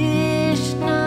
Krishna.